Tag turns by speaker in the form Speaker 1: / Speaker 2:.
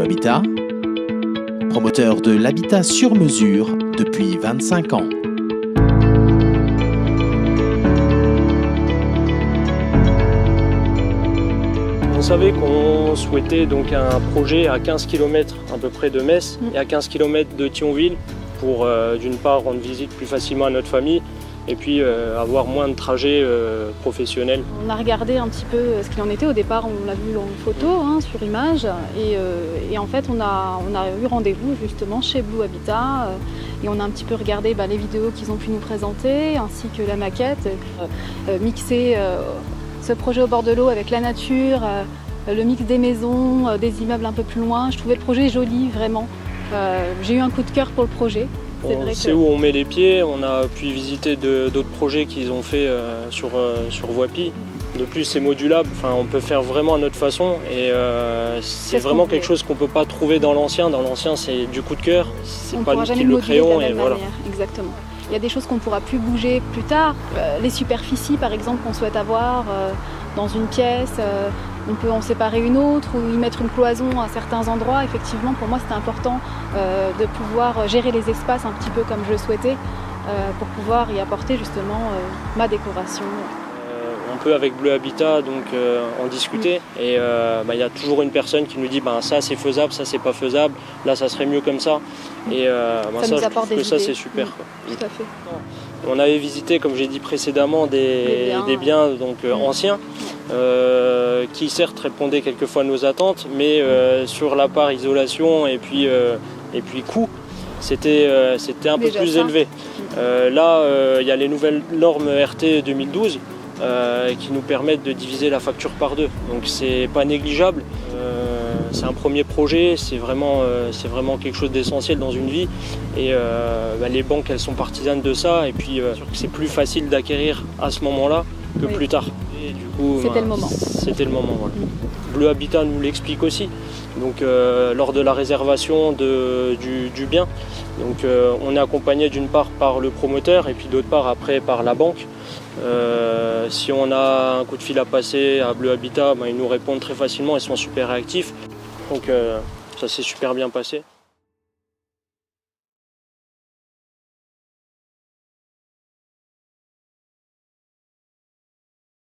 Speaker 1: Habitat, promoteur de l'habitat sur mesure depuis 25 ans.
Speaker 2: On savait qu'on souhaitait donc un projet à 15 km à peu près de Metz et à 15 km de Thionville pour euh, d'une part rendre visite plus facilement à notre famille et puis euh, avoir moins de trajets euh, professionnels.
Speaker 3: On a regardé un petit peu ce qu'il en était. Au départ, on l'a vu en photo, hein, sur image. Et, en fait, on a, on a eu rendez-vous justement chez Blue Habitat. et on a un petit peu regardé bah, les vidéos qu'ils ont pu nous présenter, ainsi que la maquette, mixer ce projet au bord de l'eau avec la nature, le mix des maisons, des immeubles un peu plus loin. Je trouvais le projet joli, vraiment. J'ai eu un coup de cœur pour le projet.
Speaker 2: On sait où on met les pieds, on a pu visiter d'autres projets qu'ils ont fait euh, sur, euh, sur. De plus, c'est modulable, enfin, on peut faire vraiment à notre façon et euh, c'est vraiment quelque chose qu'on ne peut pas trouver dans l'ancien. Dans l'ancien, c'est du coup de cœur, c'est pas du le crayon et voilà.
Speaker 3: Exactement. Il y a des choses qu'on ne pourra plus bouger plus tard. les superficies, par exemple, qu'on souhaite avoir dans une pièce, on peut en séparer une autre ou y mettre une cloison à certains endroits. Effectivement, pour moi, c'était important euh, de pouvoir gérer les espaces un petit peu comme je le souhaitais euh, pour pouvoir y apporter justement euh, ma décoration.
Speaker 2: on peut avec Bleu Habitat donc en discuter et bah, il y a toujours une personne qui nous dit ben, ça c'est faisable, ça c'est pas faisable, là ça serait mieux comme ça. Et
Speaker 3: bah, ça, je trouve que
Speaker 2: ça c'est super.
Speaker 3: Tout à fait.
Speaker 2: On avait visité, comme j'ai dit précédemment, des, biens, donc, mm. anciens. Euh, qui certes répondait quelquefois à nos attentes, mais euh, sur la part isolation et puis, euh, et puis coût, c'était c'était un peu plus élevé. là, il y a les nouvelles normes RT 2012 qui nous permettent de diviser la facture par deux. Donc c'est pas négligeable. C'est un premier projet, c'est vraiment, c'est vraiment quelque chose d'essentiel dans une vie. Et bah, les banques, elles sont partisanes de ça. Et puis c'est plus facile d'acquérir à ce moment-là que plus tard.
Speaker 3: C'était le moment.
Speaker 2: C'était le moment. Bleu Habitat nous l'explique aussi. Donc euh, lors de la réservation du, bien, donc euh, on est accompagné d'une part par le promoteur et puis d'autre part après par la banque. Euh, si on a un coup de fil à passer à Bleu Habitat, ben, ils nous répondent très facilement, ils sont super réactifs. Donc ça s'est super bien passé.